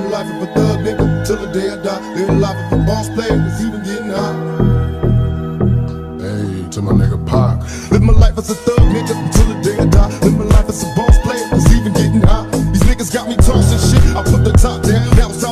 Live the life of a thug nigga till the day I die. Live the life of a boss player cause even getting high. Hey, to my nigga Pac. Live my life as a thug nigga till the day I die. Live my life as a boss player cause even getting high. These niggas got me tossing shit. I put the top down. Now it's time